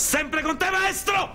Sempre con te, maestro!